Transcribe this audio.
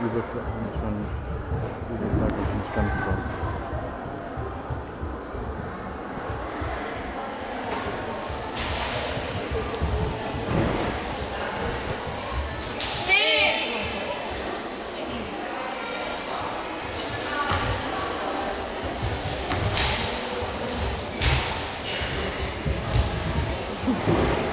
schon, wie gesagt, nicht ganz so. Stehen!